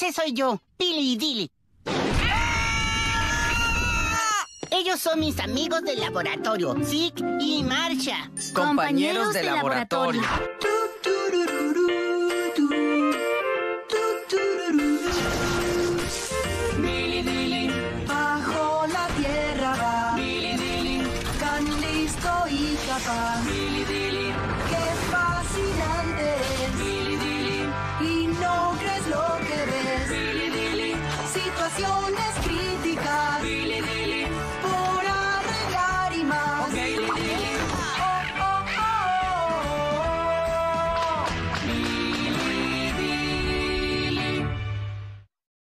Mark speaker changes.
Speaker 1: Ese soy yo, Billy Dilly. Ellos son mis amigos del laboratorio, Zig y Marcia.
Speaker 2: Compañeros de laboratorio.
Speaker 3: Billy Dilly, bajo la tierra va. Billy Dilly, tan listo y capaz. Billy Dilly, canciones